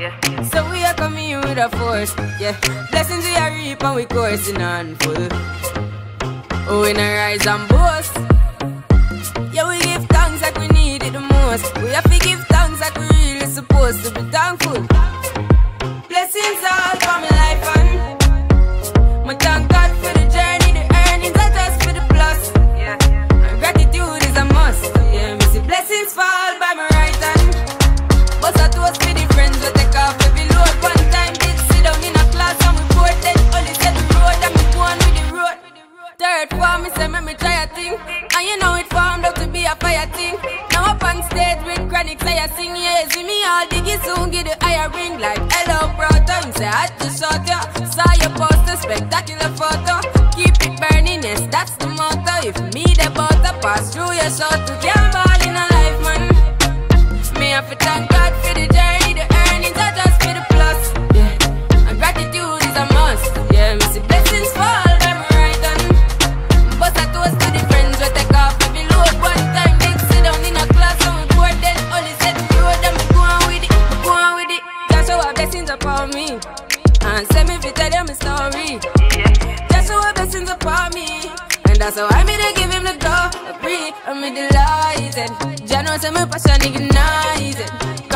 So we are coming with a force. Yeah. Blessings we are reap and we coursing on full. Oh, we not rise and boast. Yeah, we give thanks like we need it the most. We have to give thanks like we really supposed to be thankful. Third form, me say make me try a thing, and you know it formed up to be a fire thing. Now up on stage with chronic say I sing, yeah, see me all diggy soon get the higher ring like hello brother. Me say I just shot ya, saw your poster, spectacular photo. Keep it burning, yes that's the motto. If me the butter pass through your soul to ball in a life, man. Me have to thank God for the our blessings upon me and send me to tell you my story. Our blessings upon me. And that's how I made to give him the glory. I'm delighted. Jah know say my passion ignited.